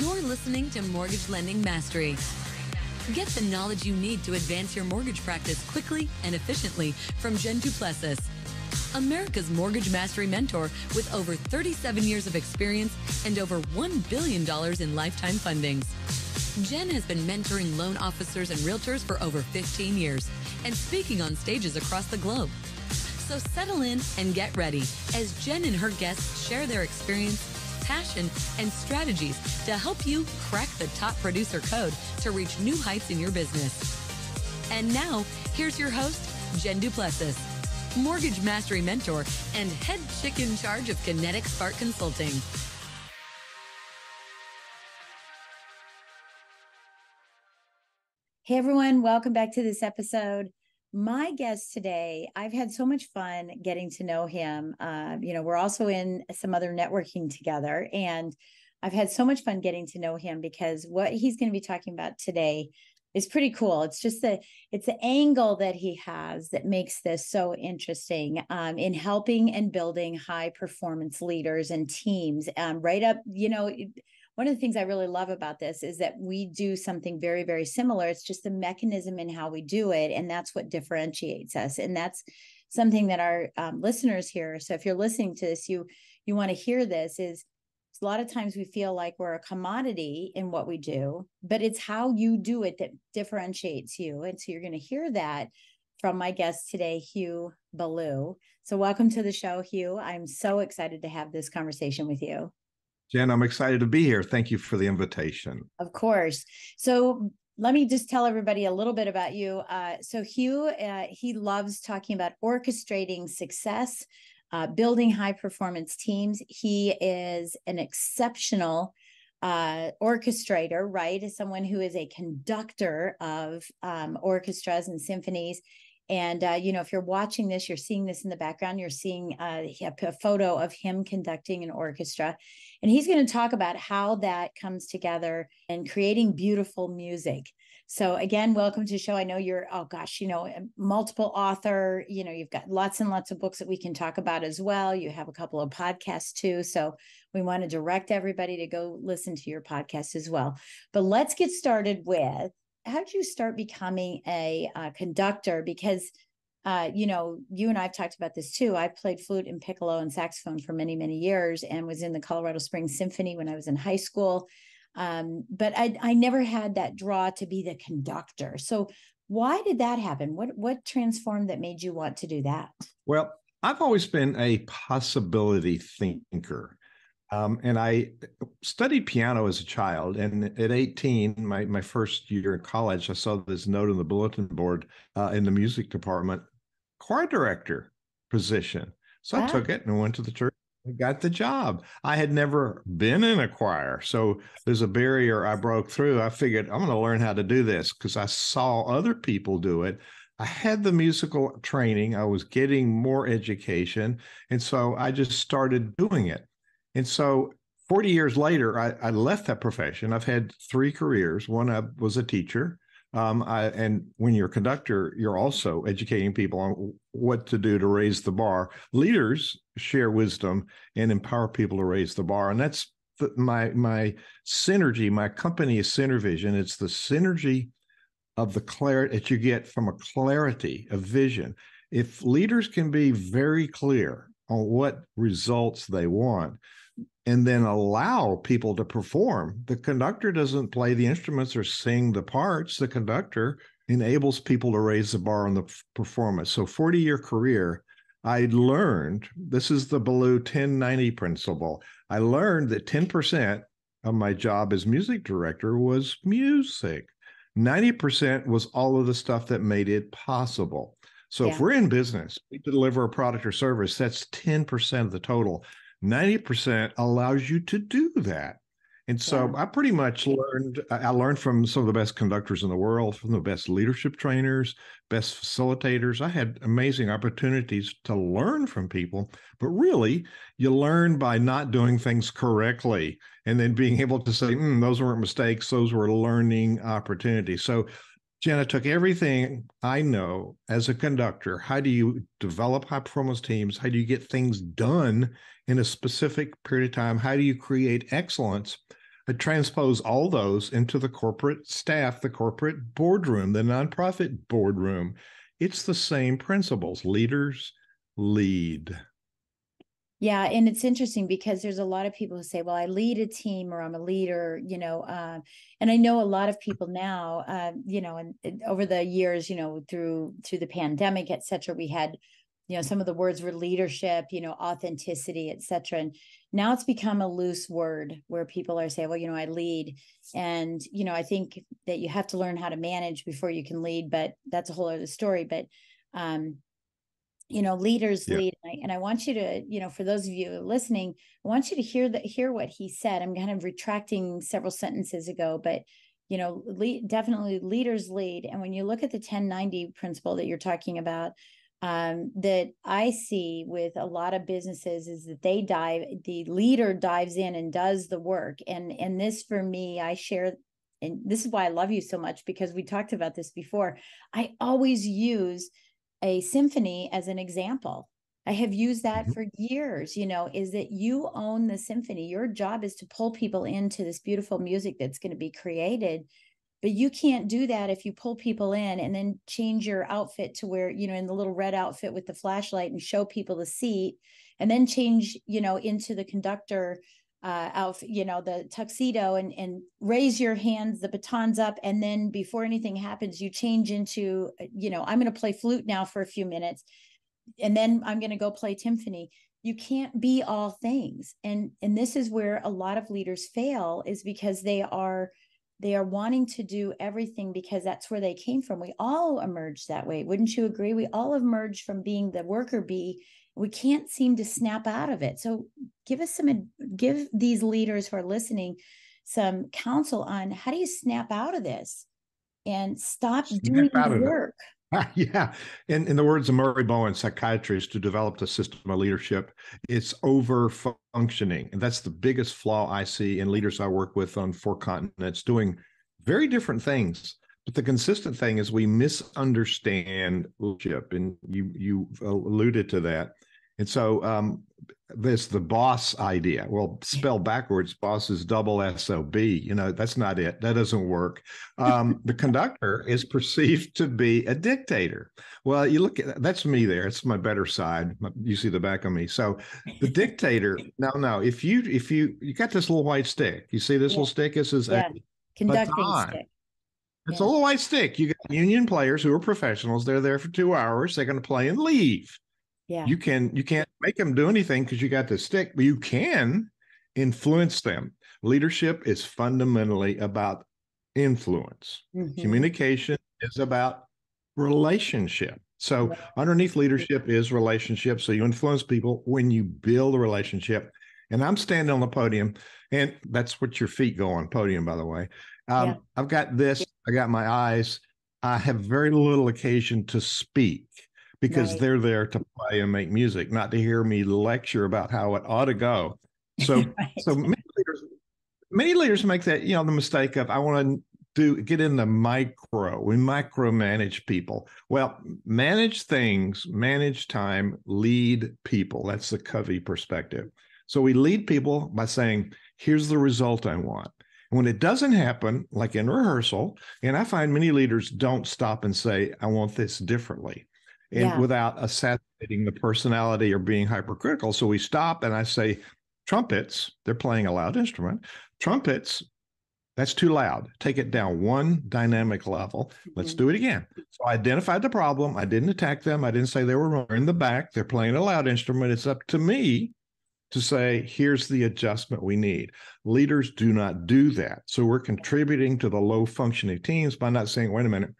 You're listening to Mortgage Lending Mastery. Get the knowledge you need to advance your mortgage practice quickly and efficiently from Jen Du Plessis, America's Mortgage Mastery mentor with over 37 years of experience and over $1 billion in lifetime fundings. Jen has been mentoring loan officers and realtors for over 15 years and speaking on stages across the globe. So settle in and get ready as Jen and her guests share their experience, passion, and strategies to help you crack the top producer code to reach new heights in your business. And now, here's your host, Jen Du Plessis, Mortgage Mastery Mentor and head chick in charge of Kinetic Spark Consulting. Hey everyone, welcome back to this episode. My guest today, I've had so much fun getting to know him. Uh, you know, we're also in some other networking together, and I've had so much fun getting to know him because what he's going to be talking about today is pretty cool. It's just the it's the angle that he has that makes this so interesting um, in helping and building high performance leaders and teams. Um, right up, you know one of the things I really love about this is that we do something very, very similar. It's just the mechanism in how we do it. And that's what differentiates us. And that's something that our um, listeners hear. So if you're listening to this, you you want to hear this is a lot of times we feel like we're a commodity in what we do, but it's how you do it that differentiates you. And so you're going to hear that from my guest today, Hugh Ballou. So welcome to the show, Hugh. I'm so excited to have this conversation with you. Jen, I'm excited to be here. Thank you for the invitation. Of course. So let me just tell everybody a little bit about you. Uh, so Hugh, uh, he loves talking about orchestrating success, uh, building high performance teams. He is an exceptional uh, orchestrator, right? As someone who is a conductor of um, orchestras and symphonies. And uh, you know, if you're watching this, you're seeing this in the background. You're seeing uh, a photo of him conducting an orchestra, and he's going to talk about how that comes together and creating beautiful music. So again, welcome to the show. I know you're, oh gosh, you know, multiple author. You know, you've got lots and lots of books that we can talk about as well. You have a couple of podcasts too. So we want to direct everybody to go listen to your podcast as well. But let's get started with how did you start becoming a uh, conductor? Because uh, you know, you and I've talked about this too. I played flute and piccolo and saxophone for many, many years and was in the Colorado Springs Symphony when I was in high school. Um, but I, I never had that draw to be the conductor. So why did that happen? What what transformed that made you want to do that? Well, I've always been a possibility thinker. Um, and I studied piano as a child. And at 18, my, my first year in college, I saw this note on the bulletin board uh, in the music department choir director position. So wow. I took it and went to the church and got the job. I had never been in a choir. So there's a barrier I broke through. I figured I'm going to learn how to do this because I saw other people do it. I had the musical training, I was getting more education. And so I just started doing it. And so 40 years later, I, I, left that profession. I've had three careers. One, I was a teacher. Um, I, and when you're a conductor, you're also educating people on what to do to raise the bar. Leaders share wisdom and empower people to raise the bar. And that's the, my my synergy. My company is Synervision. It's the synergy of the clarity that you get from a clarity of vision. If leaders can be very clear on what results they want, and then allow people to perform. The conductor doesn't play the instruments or sing the parts. The conductor enables people to raise the bar on the performance. So, 40 year career, I learned this is the Ballou 1090 principle. I learned that 10% of my job as music director was music. 90% was all of the stuff that made it possible. So yeah. if we're in business, we deliver a product or service, that's 10% of the total. 90% allows you to do that. And so yeah. I pretty much learned, I learned from some of the best conductors in the world, from the best leadership trainers, best facilitators. I had amazing opportunities to learn from people, but really, you learn by not doing things correctly and then being able to say, mm, those weren't mistakes, those were learning opportunities. So Jenna took everything I know as a conductor. How do you develop high performance teams? How do you get things done in a specific period of time? How do you create excellence? I transpose all those into the corporate staff, the corporate boardroom, the nonprofit boardroom. It's the same principles. Leaders lead. Yeah, and it's interesting because there's a lot of people who say, "Well, I lead a team, or I'm a leader," you know. Uh, and I know a lot of people now, uh, you know, and, and, over the years, you know, through through the pandemic, et cetera, we had, you know, some of the words were leadership, you know, authenticity, et cetera. And now it's become a loose word where people are saying, "Well, you know, I lead," and you know, I think that you have to learn how to manage before you can lead, but that's a whole other story. But um, you know leaders yeah. lead and I, and I, want you to you know for those of you listening i want you to hear that hear what he said. I'm kind of retracting several sentences ago but you know lead, definitely leaders lead. And when you look at the 1090 principle that you're talking about um, that i see with a lot of businesses is that they dive the leader dives in and does the work. And and this for me i share and this is why i love you so much because we talked about this before. I always use a symphony as an example. I have used that mm-hmm. for years, you know, is that you own the symphony. Your job is to pull people into this beautiful music that's going to be created. But you can't do that if you pull people in and then change your outfit to where, you know, in the little red outfit with the flashlight and show people the seat and then change, you know, into the conductor uh, you know, the tuxedo and and raise your hands, the batons up, and then before anything happens, you change into, you know, I'm going to play flute now for a few minutes, and then I'm going to go play timpani. You can't be all things, and and this is where a lot of leaders fail, is because they are they are wanting to do everything because that's where they came from. We all emerged that way, wouldn't you agree? We all emerged from being the worker bee we can't seem to snap out of it so give us some give these leaders who are listening some counsel on how do you snap out of this and stop snap doing the work yeah. In, in the words of Murray Bowen, psychiatrist who developed a system of leadership, it's over functioning. And that's the biggest flaw I see in leaders I work with on four continents doing very different things. But the consistent thing is we misunderstand leadership. And you you alluded to that. And so um, there's the boss idea. Well, spell backwards, boss is double S O B. You know, that's not it. That doesn't work. Um, the conductor is perceived to be a dictator. Well, you look at that's me there. It's my better side. You see the back of me. So the dictator. no, no. If you if you you got this little white stick, you see this yeah. little stick. This is yeah. a conducting baton. stick. It's yeah. a little white stick. You got union players who are professionals. They're there for two hours. They're going to play and leave. Yeah. You can you can't make them do anything because you got the stick, but you can influence them. Leadership is fundamentally about influence. Mm-hmm. Communication is about relationship. So right. underneath leadership is relationship. So you influence people when you build a relationship. And I'm standing on the podium, and that's what your feet go on podium, by the way. Um, yeah. I've got this. I got my eyes. I have very little occasion to speak because right. they're there to play and make music, not to hear me lecture about how it ought to go. So, right. so many leaders, many leaders make that you know the mistake of I want to do get in the micro. We micromanage people. Well, manage things, manage time, lead people. That's the Covey perspective. So we lead people by saying, "Here's the result I want." When it doesn't happen, like in rehearsal, and I find many leaders don't stop and say, I want this differently and yeah. without assassinating the personality or being hypercritical. So we stop and I say, trumpets, they're playing a loud instrument. Trumpets, that's too loud. Take it down one dynamic level. Let's mm-hmm. do it again. So I identified the problem. I didn't attack them. I didn't say they were wrong. in the back. They're playing a loud instrument. It's up to me to say, here's the adjustment we need. Leaders do not do that. So we're contributing to the low functioning teams by not saying, wait a minute,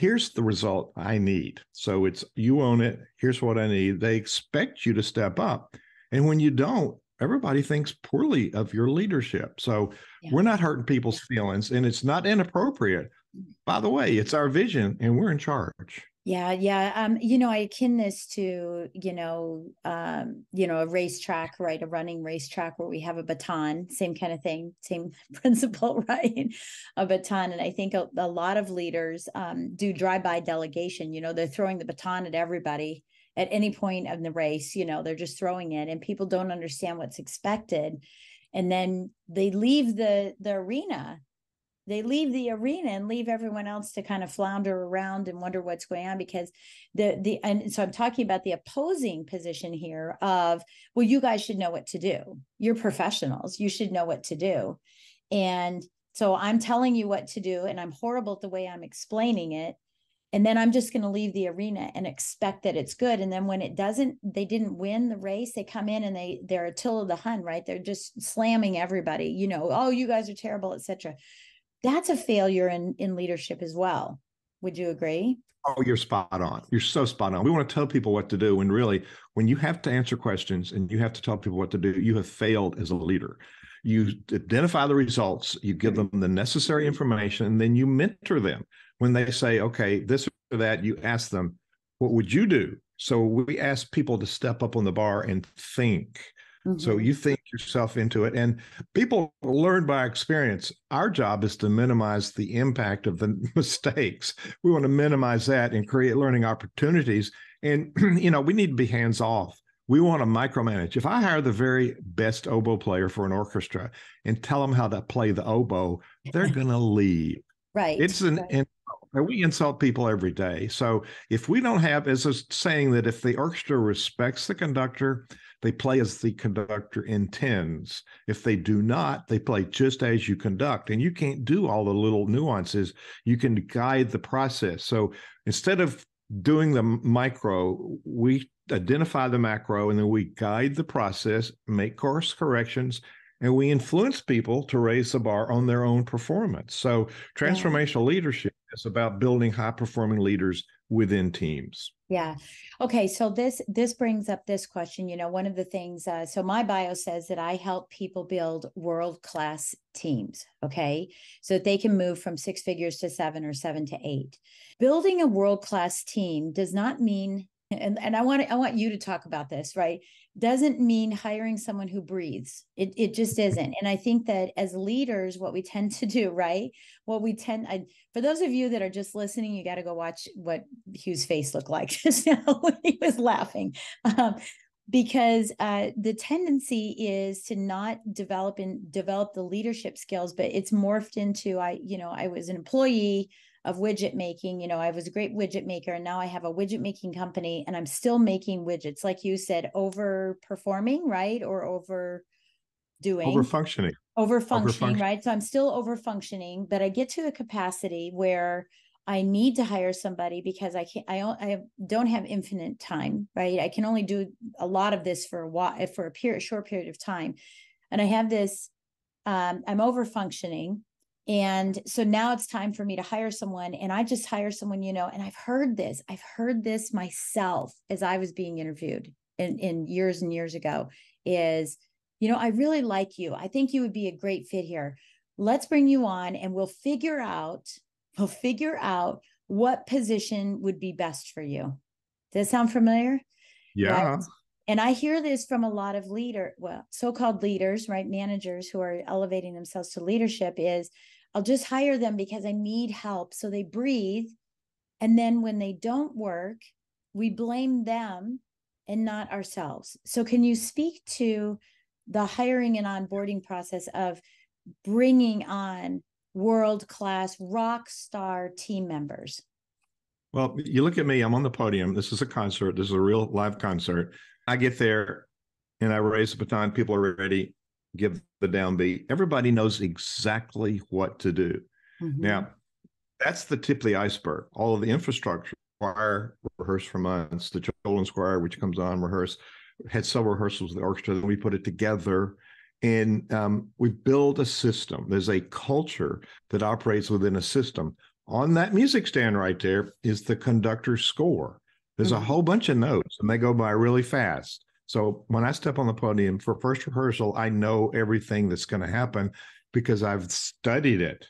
here's the result I need. So it's you own it. Here's what I need. They expect you to step up. And when you don't, everybody thinks poorly of your leadership. So yeah. we're not hurting people's feelings and it's not inappropriate. By the way, it's our vision and we're in charge. Yeah, yeah. Um, you know, I akin this to, you know, um, you know, a racetrack, right? A running racetrack where we have a baton, same kind of thing, same principle, right? A baton. And I think a, a lot of leaders um, do drive-by delegation. You know, they're throwing the baton at everybody at any point in the race. You know, they're just throwing it, and people don't understand what's expected. and then they leave the the arena they leave the arena and leave everyone else to kind of flounder around and wonder what's going on because the the and so I'm talking about the opposing position here of well you guys should know what to do you're professionals you should know what to do and so I'm telling you what to do and I'm horrible at the way I'm explaining it and then I'm just going to leave the arena and expect that it's good. And then when it doesn't, they didn't win the race. They come in and they they're Attila the Hun, right? They're just slamming everybody. You know, oh, you guys are terrible, etc. That's a failure in in leadership as well. Would you agree? Oh, you're spot on. You're so spot on. We want to tell people what to do. And really, when you have to answer questions and you have to tell people what to do, you have failed as a leader. You identify the results, you give them the necessary information, and then you mentor them when they say, okay, this or that, you ask them, what would you do? So we ask people to step up on the bar and think. Mm-hmm. So you think yourself into it. And people learn by experience. Our job is to minimize the impact of the mistakes. We want to minimize that and create learning opportunities. And, you know, we need to be hands off. We want to micromanage. If I hire the very best oboe player for an orchestra and tell them how to play the oboe, they're going to leave. Right. It's an right we insult people every day. So if we don't have, as a saying that if the orchestra respects the conductor, they play as the conductor intends. If they do not, they play just as you conduct. And you can't do all the little nuances. You can guide the process. So instead of doing the micro, we identify the macro and then we guide the process, make course corrections, and we influence people to raise the bar on their own performance. So transformational yeah. leadership is about building high performing leaders within teams. Yeah. Okay. So this this brings up this question. You know, one of the things. Uh, so my bio says that I help people build world class teams. Okay, so that they can move from six figures to seven or seven to eight. Building a world class team does not mean and, and I want I want you to talk about this, right? Doesn't mean hiring someone who breathes. It it just isn't. And I think that as leaders, what we tend to do, right? What we tend I, for those of you that are just listening, you got to go watch what Hugh's face looked like just now when he was laughing. Um, because uh, the tendency is to not develop and develop the leadership skills, but it's morphed into I, you know, I was an employee of widget making. You know, I was a great widget maker and now I have a widget making company and I'm still making widgets, like you said, over performing, right? Or over doing over functioning. Over functioning, right? So I'm still over functioning, but I get to a capacity where I need to hire somebody because I can't, I, I don't have infinite time, right? I can only do a lot of this for a while, for a period, short period of time. And I have this, um, I'm over functioning and so now it's time for me to hire someone. And I just hire someone, you know, and I've heard this, I've heard this myself as I was being interviewed in, in years and years ago is, you know, I really like you. I think you would be a great fit here. Let's bring you on and we'll figure out, we'll figure out what position would be best for you. Does that sound familiar? Yeah. Right? And I hear this from a lot of leader, well, so-called leaders, right? Managers who are elevating themselves to leadership is I'll just hire them because I need help. So they breathe. And then when they don't work, we blame them and not ourselves. So can you speak to the hiring and onboarding process of bringing on world-class rock star team members? Well, you look at me, I'm on the podium. This is a concert. This is a real live concert. I get there and I raise the baton. People are ready, give the downbeat. Everybody knows exactly what to do. Mm-hmm. Now, that's the tip of the iceberg. All of the infrastructure, choir, rehearse for months, the children's choir, which comes on, rehearse, had several rehearsals with the orchestra, then we put it together. And um, we build a system. There's a culture that operates within a system. On that music stand right there is the conductor's score. There's mm-hmm. a whole bunch of notes and they go by really fast. So when I step on the podium for first rehearsal, I know everything that's going to happen because I've studied it.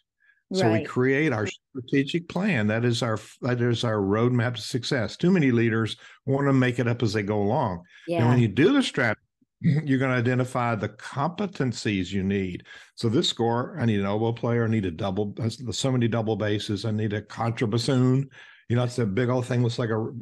Right. So we create our strategic plan. That is our that is our roadmap to success. Too many leaders want to make it up as they go along. Yeah. And when you do the strategy, you're going to identify the competencies you need. So this score, I need an oboe player. I need a double, uh, so many double basses. I need a contrabassoon. You know, it's a big old thing, looks like a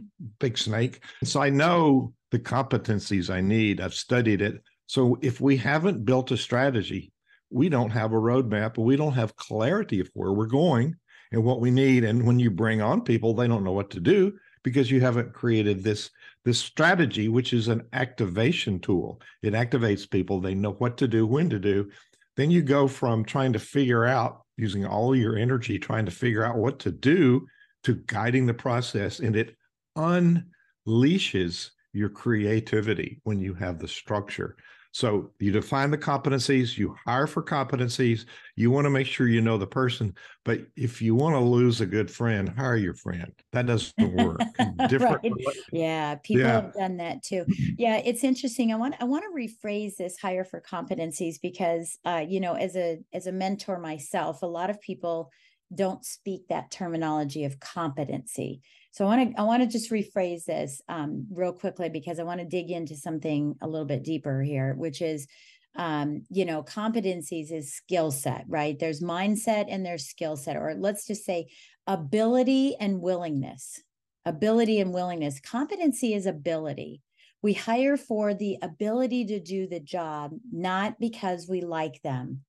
big snake. So I know the competencies I need. I've studied it. So if we haven't built a strategy, we don't have a roadmap, we don't have clarity of where we're going and what we need. And when you bring on people, they don't know what to do because you haven't created this this strategy, which is an activation tool. It activates people. They know what to do, when to do. Then you go from trying to figure out using all your energy, trying to figure out what to do to guiding the process. And it unleashes your creativity when you have the structure. So you define the competencies, you hire for competencies, you want to make sure you know the person. But if you want to lose a good friend, hire your friend. That doesn't work. Different. right. Yeah, people yeah. have done that too. Yeah, it's interesting. I want I want to rephrase this hire for competencies because uh, you know, as a as a mentor myself, a lot of people don't speak that terminology of competency. So I want to I want to just rephrase this um, real quickly because I want to dig into something a little bit deeper here, which is um, you know, competencies is skill set, right? There's mindset and there's skill set, or let's just say ability and willingness. Ability and willingness. Competency is ability. We hire for the ability to do the job, not because we like them.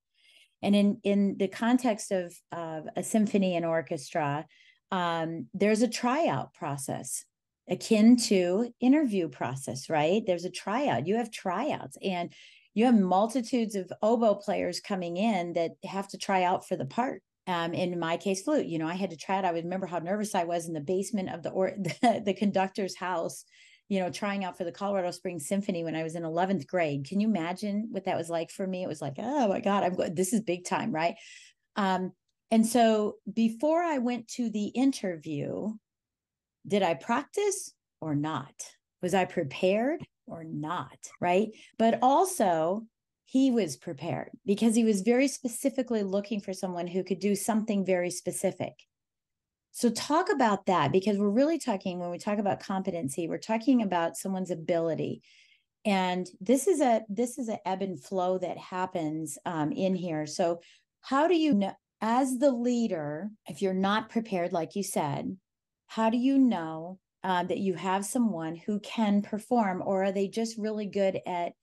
And in in the context of, of a symphony and orchestra, um, there's a tryout process akin to interview process, right? There's a tryout. You have tryouts and you have multitudes of oboe players coming in that have to try out for the part. Um, in my case, flute. You know, I had to try it. I would remember how nervous I was in the basement of the or the, the conductor's house. You know, trying out for the Colorado Springs Symphony when I was in 11th grade. Can you imagine what that was like for me? It was like, oh my God, I'm going. This is big time, right? Um, and so before I went to the interview, did I practice or not? Was I prepared or not? Right. But also, he was prepared because he was very specifically looking for someone who could do something very specific. So, talk about that because we're really talking, when we talk about competency, we're talking about someone's ability and this is a this is an ebb and flow that happens um, in here so how do you know as the leader, if you're not prepared, like you said, how do you know uh, that you have someone who can perform, or are they just really good at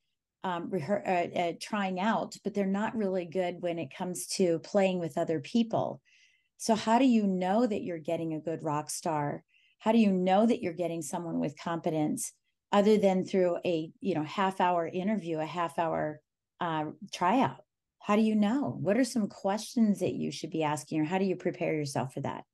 um, rehe- at trying out, but they're not really good when it comes to playing with other people? So, how do you know that you're getting a good rock star? How do you know that you're getting someone with competence, other than through a you know half hour interview, a half hour uh, tryout? How do you know? What are some questions that you should be asking, or how do you prepare yourself for that?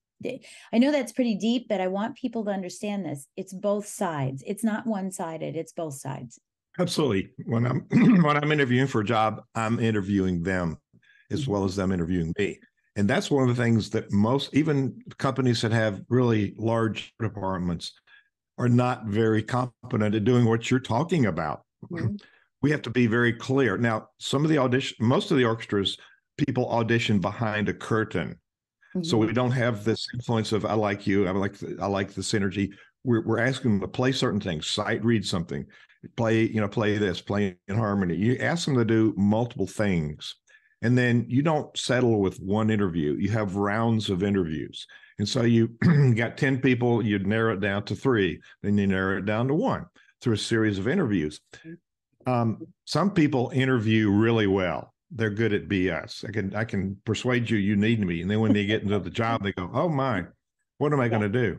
I know that's pretty deep, but I want people to understand this. It's both sides. It's not one sided, it's both sides. Absolutely. When I'm when I'm interviewing for a job, I'm interviewing them as mm-hmm. well as them interviewing me. And that's one of the things that most even companies that have really large departments are not very competent at doing what you're talking about. Mm-hmm we have to be very clear. Now, some of the audition, most of the orchestras, people audition behind a curtain. Mm-hmm. So we mm-hmm. don't have this influence of I like you, I like I like the synergy. We're we're asking them to play certain things, sight read something, play, you know, play this, play in harmony. You ask them to do multiple things. And then you don't settle with one interview. You have rounds of interviews. And so you got 10 people, you narrow it down to three, then you narrow it down to one through a series of interviews. Um, some people interview really well. They're good at BS. I can I can persuade you you need me, and then when they get into the job, they go, "Oh my, what am I going to do?"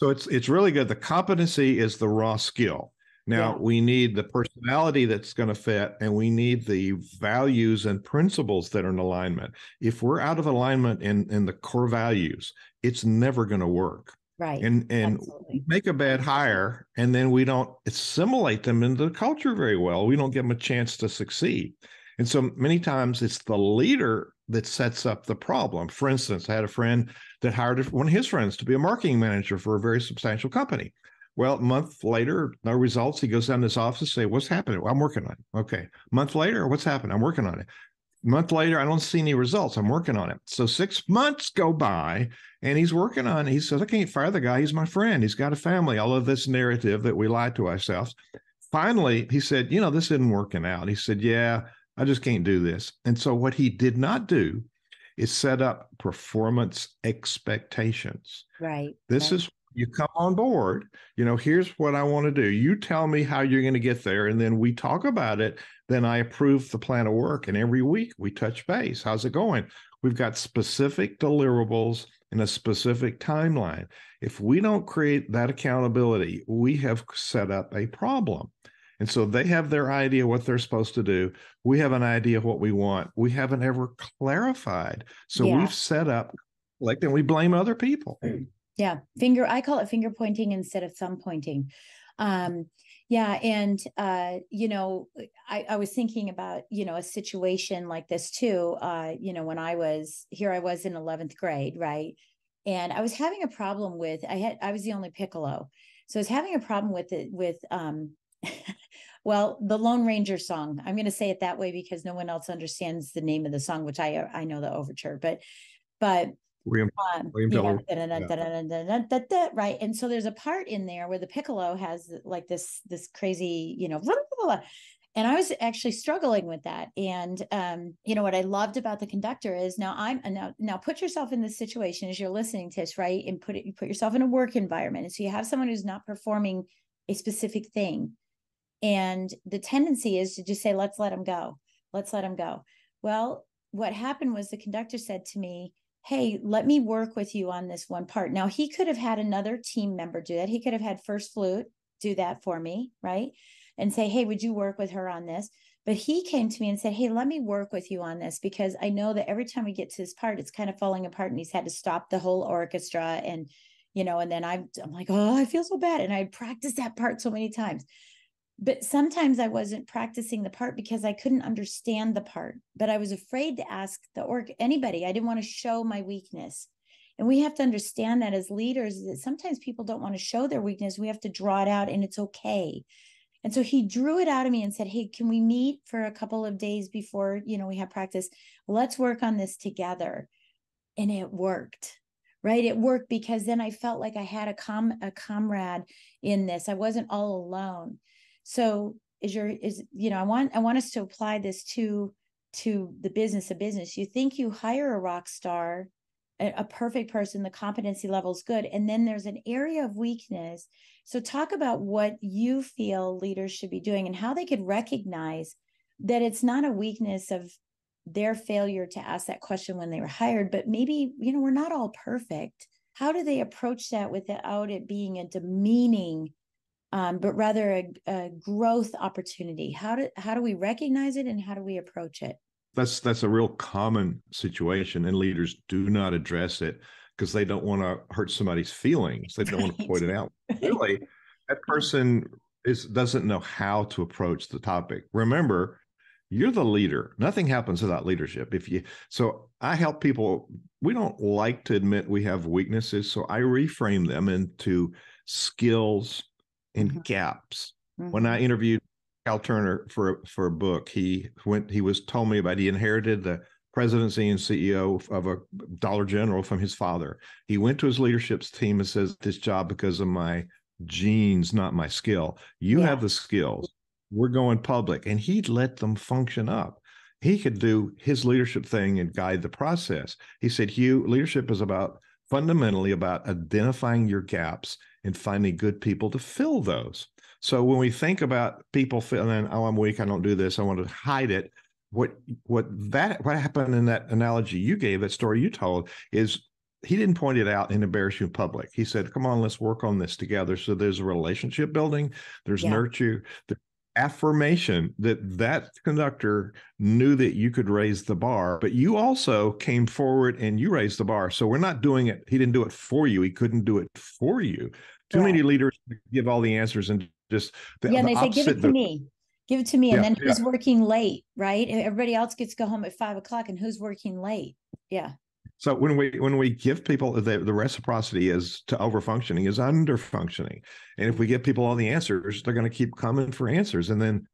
So it's it's really good. The competency is the raw skill. Now yeah. we need the personality that's going to fit, and we need the values and principles that are in alignment. If we're out of alignment in in the core values, it's never going to work right. And and Absolutely. make a bad hire and then we don't assimilate them into the culture very well. We don't give them a chance to succeed. And so many times it's the leader that sets up the problem. For instance i had a friend that hired one of his friends to be a marketing manager for a very substantial company. Well a month later no results. He goes down to his office and say what's happening? Well, i'm working on it. Okay. A month later what's happening? I'm working on it month later, I don't see any results. I'm working on it. So six months go by and he's working on it. He says, I can't fire the guy. He's my friend. He's got a family. All of this narrative that we lie to ourselves. Finally, he said, You know, this isn't working out. He said, Yeah, I just can't do this. And so what he did not do is set up performance expectations. Right. This right. is you come on board, you know, here's what I want to do. You tell me how you're going to get there, and then we talk about it. Then I approve the plan of work, and every week we touch base. How's it going? We've got specific deliverables and a specific timeline. If we don't create that accountability, we have set up a problem. And so they have their idea what they're supposed to do. We have an idea of what we want. We haven't ever clarified. So yeah. we've set up like then we blame other people. Mm. Yeah. Finger I call it finger pointing instead of thumb pointing. Um yeah, and uh, you know, I, I was thinking about you know a situation like this too. Uh, you know, when I was here, I was in eleventh grade, right, and I was having a problem with I had I was the only piccolo, so I was having a problem with it with um well the lone ranger song i'm going to say it that way because no one else understands the name of the song which i i know the overture but but William, um, William yeah, right and so there's a part in there where the piccolo has like this this crazy you know and i was actually struggling with that and um you know what i loved about the conductor is now i'm now now put yourself in this situation as you're listening to this right and put it you put yourself in a work environment and so you have someone who's not performing a specific thing and the tendency is to just say, let's let him go. Let's let him go. Well, what happened was the conductor said to me, Hey, let me work with you on this one part. Now, he could have had another team member do that. He could have had First Flute do that for me, right? And say, Hey, would you work with her on this? But he came to me and said, Hey, let me work with you on this because I know that every time we get to this part, it's kind of falling apart. And he's had to stop the whole orchestra. And, you know, and then I'm, I'm like, Oh, I feel so bad. And I practiced that part so many times but sometimes I wasn't practicing the part because I couldn't understand the part, but I was afraid to ask the org anybody. I didn't want to show my weakness. And we have to understand that as leaders that sometimes people don't want to show their weakness. We have to draw it out and it's okay. And so he drew it out of me and said, "Hey, can we meet for a couple of days before, you know, we have practice? Let's work on this together." And it worked. Right? It worked because then I felt like I had a com a comrade in this. I wasn't all alone so is your is you know i want i want us to apply this to to the business of business. You think you hire a rock star a, a perfect person the competency level is good and then there's an area of weakness. So talk about what you feel leaders should be doing and how they could recognize that it's not a weakness of their failure to ask that question when they were hired but maybe you know we're not all perfect. How do they approach that without it being a demeaning um, but rather a, a growth opportunity. How do how do we recognize it and how do we approach it? That's that's a real common situation, and leaders do not address it because they don't want to hurt somebody's feelings. They don't right. want to point it out. Really, that person is doesn't know how to approach the topic. Remember, you're the leader. Nothing happens without leadership. If you so I help people, we don't like to admit we have weaknesses, so I reframe them into skills and mm-hmm. gaps. Mm-hmm. When I mm-hmm. interviewed Cal Turner for for a book, he went. He was told me about. He inherited the presidency and CEO of a Dollar General from his father. He went to his leadership team and says, "This job because of my genes, not my skill. You yeah. have the skills. We're going public," and he'd let them function up. He could do his leadership thing and guide the process. He said, "Hugh, leadership is about." fundamentally about identifying your gaps and finding good people to fill those. So when we think about people feeling, oh, I'm weak, I don't do this, I want to hide it. What what that what happened in that analogy you gave, that story you told, is he didn't point it out and embarrass you in public. He said, "Come on, let's work on this together." So there's a relationship building, there's yeah. nurture, affirmation that that conductor knew that you could raise the bar but you also came forward and you raised the bar. So we're not doing it he didn't do it for you. He couldn't do it for you. Too yeah. many leaders give all the answers and just the, yeah the they say give it to me. Give it to me. Yeah, and then who's yeah. working late right? Everybody else gets to go home at five o'clock and who's working late? Yeah so when we when we give people the, the reciprocity is to overfunctioning is underfunctioning. And if we give people all the answers, they're going to keep coming for answers. And then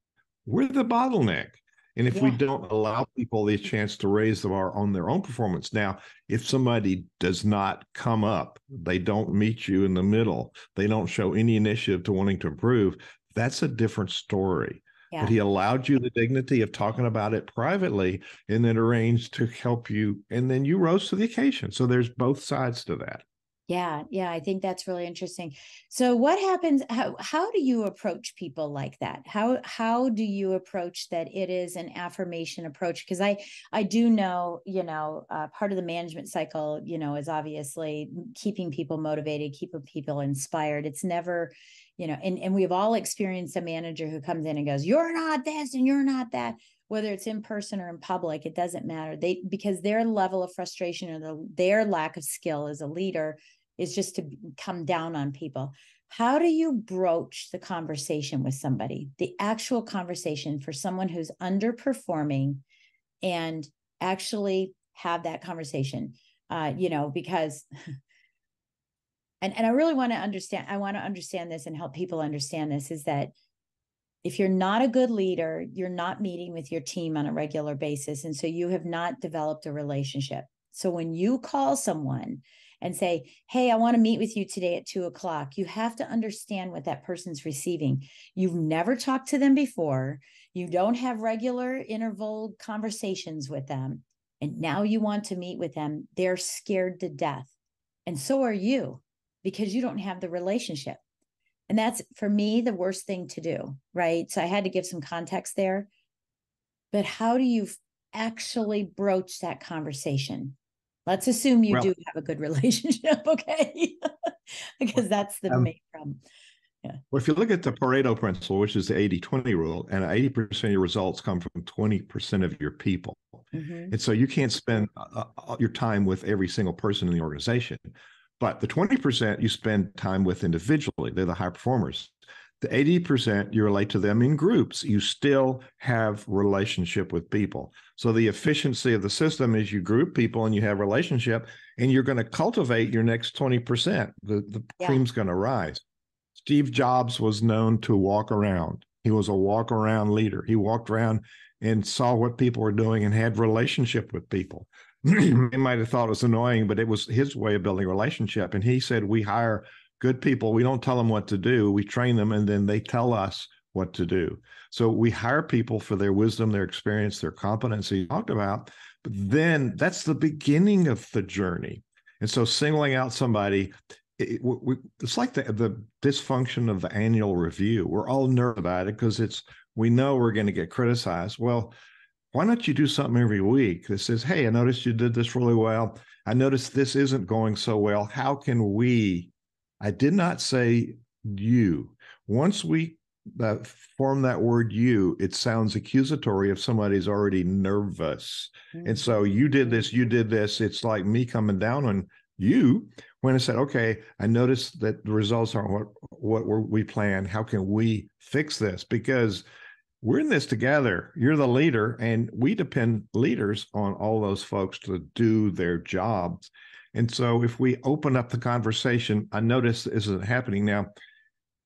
we're the bottleneck. And if yeah. we don't allow people the chance to raise the bar on their own performance, now, if somebody does not come up, they don't meet you in the middle, they don't show any initiative to wanting to improve, that's a different story. Yeah. But he allowed you the dignity of talking about it privately and then arranged to help you. And then you rose to the occasion. So there's both sides to that. Yeah, yeah, I think that's really interesting. So what happens how how do you approach people like that? How how do you approach that it is an affirmation approach because I I do know, you know, uh, part of the management cycle, you know, is obviously keeping people motivated, keeping people inspired. It's never, you know, and and we've all experienced a manager who comes in and goes, "You're not this and you're not that." whether it's in person or in public it doesn't matter they because their level of frustration or the, their lack of skill as a leader is just to come down on people. How do you broach the conversation with somebody, the actual conversation for someone who's underperforming and actually have that conversation? Uh, you know, because and, and I really want to understand, I want to understand this and help people understand this is that if you're not a good leader, you're not meeting with your team on a regular basis. And so you have not developed a relationship. So when you call someone and say, Hey, I want to meet with you today at two o'clock. You have to understand what that person's receiving. You've never talked to them before. You don't have regular interval conversations with them. And now you want to meet with them. They're scared to death. And so are you because you don't have the relationship. And that's for me the worst thing to do. Right. So I had to give some context there. But how do you actually broach that conversation? Let's assume you well, do have a good relationship, okay? because that's the um, main problem. Yeah. Well, if you look at the Pareto principle, which is the 80 20 rule, and 80% of your results come from 20% of your people. Mm-hmm. And so you can't spend uh, uh, your time with every single person in the organization. But the 20% you spend time with individually, they're the high performers. The 80% you relate to them in groups. You still have relationship with people. So the efficiency of the system is you group people and you have relationship and you're going to cultivate your next 20% the, the yeah. cream's going to rise. Steve jobs was known to walk around. He was a walk around leader. He walked around and saw what people were doing and had relationship with people he might have thought it was annoying but it was his way of building a relationship and he said we hire good people, we don't tell them what to do. We train them and then they tell us what to do. So we hire people for their wisdom, their experience, their competency talked about. But then that's the beginning of the journey. And so singling out somebody, it, we, it's like the, the dysfunction of the annual review. We're all nervous about it because it's we know we're going to get criticized. Well, why don't you do something every week that says, "Hey, I noticed you did this really well. I noticed this isn't going so well. How can we I did not say you. Once we uh, form that word you, it sounds accusatory if somebody's already nervous. Mm-hmm. And so you did this, you did this. It's like me coming down on you when I said, okay, I noticed that the results aren't what, what we planned. How can we fix this? Because we're in this together. You're the leader, and we depend leaders on all those folks to do their jobs. And so if we open up the conversation, I notice this isn't happening now.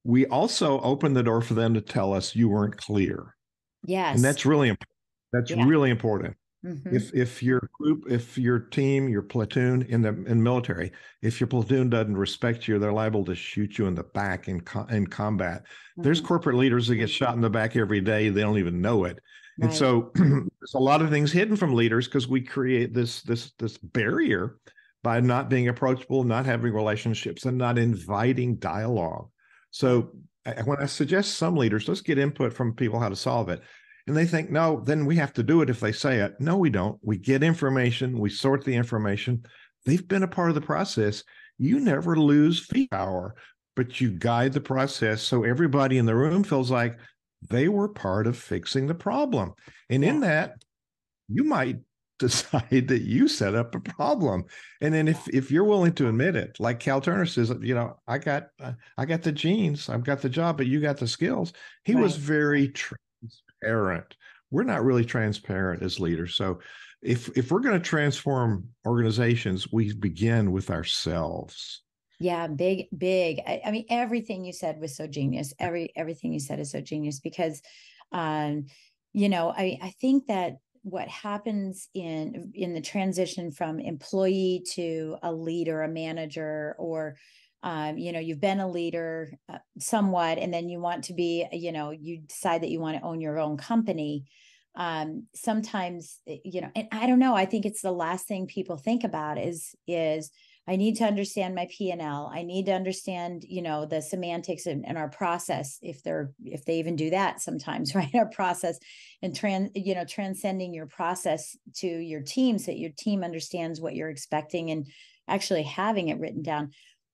We also open the door for them to tell us you weren't clear. Yes. And that's really important. That's yeah. really important. Mm-hmm. If if your group, if your team, your platoon in the in military, if your platoon doesn't respect you, they're liable to shoot you in the back in in combat. Mm-hmm. There's corporate leaders that get shot in the back every day. They don't even know it. Right. And so there's a lot of things hidden from leaders because we create this this this barrier by not being approachable, not having relationships, and not inviting dialogue. So when I suggest some leaders, let's get input from people how to solve it. And they think, no, then we have to do it if they say it. No, we don't. We get information, we sort the information. They've been a part of the process. You never lose fee power, but you guide the process so everybody in the room feels like they were part of fixing the problem. And yeah. in that, you might decide that you set up a problem and then if if you're willing to admit it like cal turner says you know i got uh, i got the genes i've got the job but you got the skills he right. was very transparent. We're not really transparent as leaders. So if if we're going to transform organizations we begin with ourselves. Yeah big big. I, I mean everything you said was so genius. Every everything you said is so genius because um you know i i think that what happens in in the transition from employee to a leader a manager or um, you know you've been a leader uh, somewhat and then you want to be you know you decide that you want to own your own company um, sometimes eh, you know and i don't know i think it's the last thing people think about is is I need to understand my P&L. I need to understand, you know, the semantics and, and our process if they're if they even do that sometimes, right? Our process and trans, you know, transcending your process to your team so that your team understands what you're expecting and actually having it written down.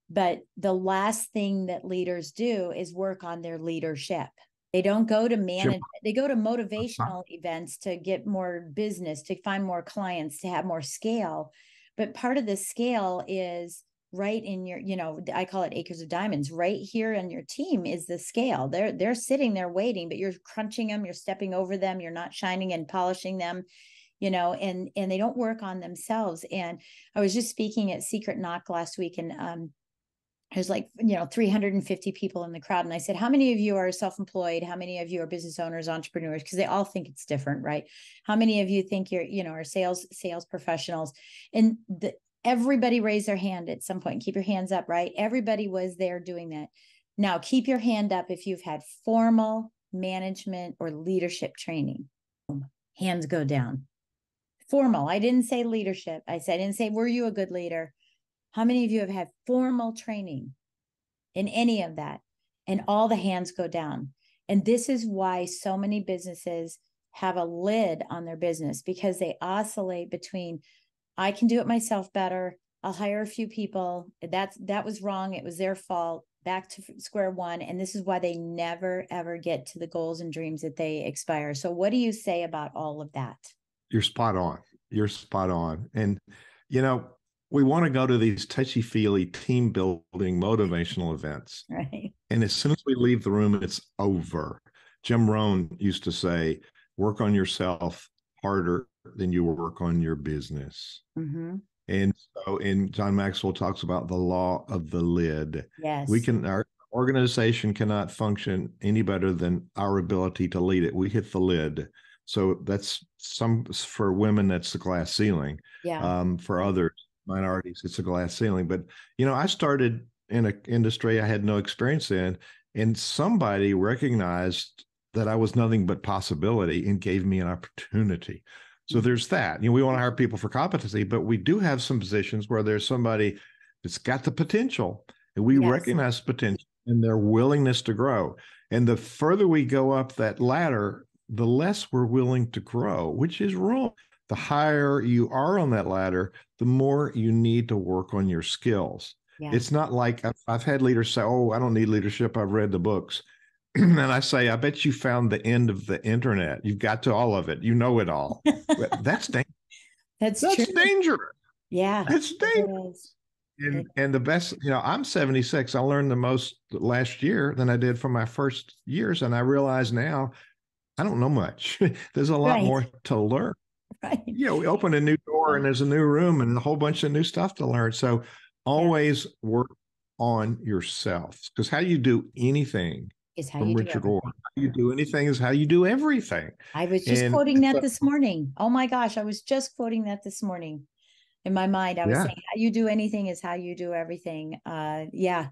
But the last thing that leaders do is work on their leadership. They don't go to manage, they go to motivational events to get more business, to find more clients, to have more scale. But part of the scale is right in your, you know, I call it acres of diamonds. Right here on your team is the scale. They're they're sitting there waiting, but you're crunching them, you're stepping over them, you're not shining and polishing them you know and and they don't work on themselves and i was just speaking at secret knock last week and um there's like you know 350 people in the crowd and i said how many of you are self-employed? How many of you are business owners entrepreneurs? Because they all think it's different right? How many of you think you're you know are sales sales professionals? And the, everybody raised their hand at some point. Keep your hands up right? Everybody was there doing that. Now keep your hand up if you've had formal management or leadership training. Hands go down. Formal i didn't say leadership. I said i didn't say were you a good leader how many of you have had formal training in any of that? And all the hands go down. And this is why so many businesses have a lid on their business because they oscillate between I can do it myself better. I'll hire a few people. That's that was wrong. It was their fault. Back to square one. And this is why they never ever get to the goals and dreams that they expire. So what do you say about all of that? You're spot on. You're spot on. And you know, we want to go to these touchy feely team building motivational events. Right. And as soon as we leave the room, it's over. Jim Rohn used to say, work on yourself harder than you work on your business. Mm-hmm. And so, and John Maxwell talks about the law of the lid. Yes. We can, our organization cannot function any better than our ability to lead it. We hit the lid. So that's some for women, that's the glass ceiling. Yeah. Um, for others, minorities. It's a glass ceiling. But you know i started in an industry i had no experience in and somebody recognized that i was nothing but possibility and gave me an opportunity. So there's that. You know we want to hire people for competency but we do have some positions where there's somebody that's got the potential and we yes. recognize potential and their willingness to grow. And the further we go up that ladder the less we're willing to grow which is wrong the higher you are on that ladder, the more you need to work on your skills. Yeah. It's not like I've, I've, had leaders say, Oh, I don't need leadership. I've read the books. and I say, I bet you found the end of the internet. You've got to all of it. You know it all. that's dangerous. That's, that's true. dangerous. Yeah. That's dangerous. And, and the best, you know, I'm 76. I learned the most last year than I did from my first years. And I realize now I don't know much. There's a lot right. more to learn. right. Yeah, we open a new door and there's a new room and a whole bunch of new stuff to learn. So always work on yourself because how you do anything is how you Richard Orr. How you do anything is how you do everything. I was just and, quoting that this morning. Oh my gosh, I was just quoting that this morning. In my mind, I was yeah. saying how you do anything is how you do everything. Uh yeah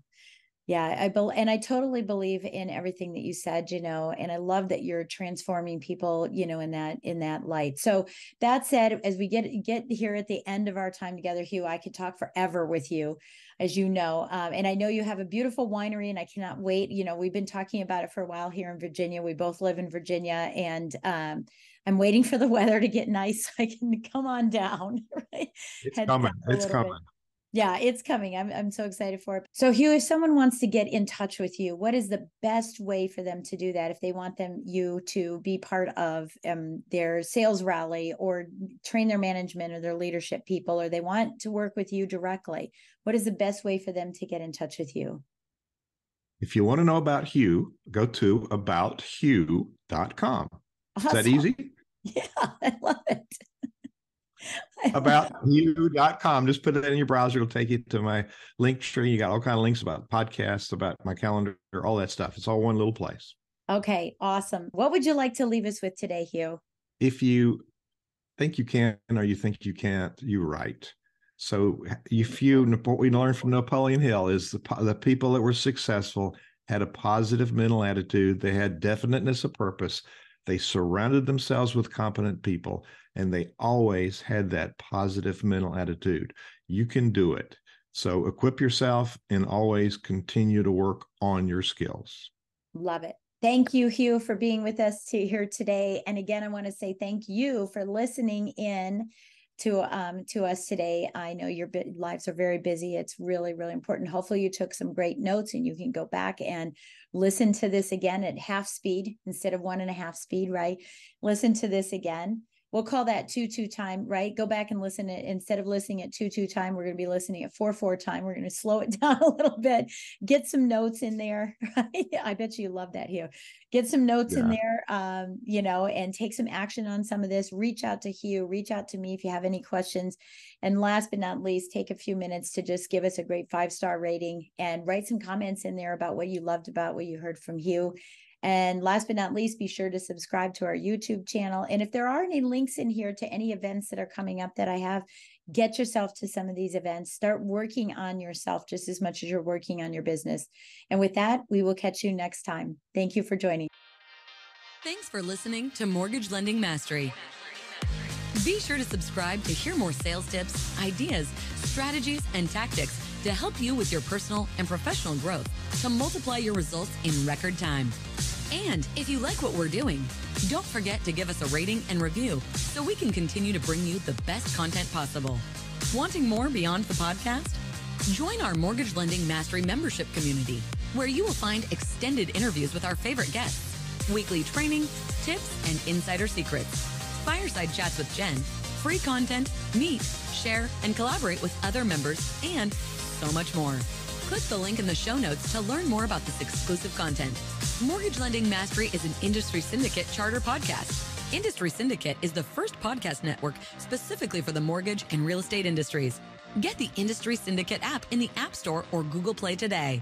yeah i be- and i totally believe in everything that you said you know and i love that you're transforming people you know in that in that light. So that said as we get get here at the end of our time together hugh i could talk forever with you as you know um, and i know you have a beautiful winery and i cannot wait you know we've been talking about it for a while here in virginia. We both live in virginia and um, i'm waiting for the weather to get nice so i can come on down right? It's Head coming it's coming bit. Yeah, it's coming. I'm I'm so excited for it. So Hugh, if someone wants to get in touch with you, what is the best way for them to do that? If they want them you to be part of um, their sales rally or train their management or their leadership people, or they want to work with you directly, what is the best way for them to get in touch with you? If you want to know about Hugh, go to abouthugh.com. Awesome. Is that easy? Yeah, I love it about you.com. Just put it in your browser. It'll take you to my link tree. You got all kind of links about podcasts, about my calendar, all that stuff. It's all one little place. Okay, awesome. What would you like to leave us with today, Hugh? If you think you can or you think you can't, you're right. So if you what we learned from Napoleon Hill is the the people that were successful had a positive mental attitude. They had definiteness of purpose. They surrounded themselves with competent people and they always had that positive mental attitude. You can do it. So equip yourself and always continue to work on your skills. Love it. Thank you, Hugh, for being with us to here today. And again, I want to say thank you for listening in to um to us today. I know your lives are very busy. It's really really important. Hopefully you took some great notes and you can go back and listen to this again at half speed instead of one and a half speed, right? Listen to this again we'll call that two two time right? Go back and listen to, instead of listening at two two time we're going to be listening at four four time. We're going to slow it down a little bit. Get some notes in there right? I bet you love that hugh. Get some notes yeah. in there um, you know and take some action on some of this. Reach out to hugh. Reach out to me if you have any questions. And last but not least take a few minutes to just give us a great five star rating and write some comments in there about what you loved about what you heard from hugh and last but not least, be sure to subscribe to our YouTube channel. And if there are any links in here to any events that are coming up that I have, get yourself to some of these events. Start working on yourself just as much as you're working on your business. And with that, we will catch you next time. Thank you for joining. Thanks for listening to Mortgage Lending Mastery. Be sure to subscribe to hear more sales tips, ideas, strategies, and tactics to help you with your personal and professional growth to multiply your results in record time. And if you like what we're doing, don't forget to give us a rating and review so we can continue to bring you the best content possible. Wanting more beyond the podcast? Join our Mortgage Lending Mastery membership community, where you will find extended interviews with our favorite guests, weekly training, tips, and insider secrets, fireside chats with Jen, free content, meet, share, and collaborate with other members, and so much more. Click the link in the show notes to learn more about this exclusive content. Mortgage Lending Mastery is an Industry Syndicate charter podcast. Industry Syndicate is the first podcast network specifically for the mortgage and real estate industries. Get the Industry Syndicate app in the App Store or Google Play today.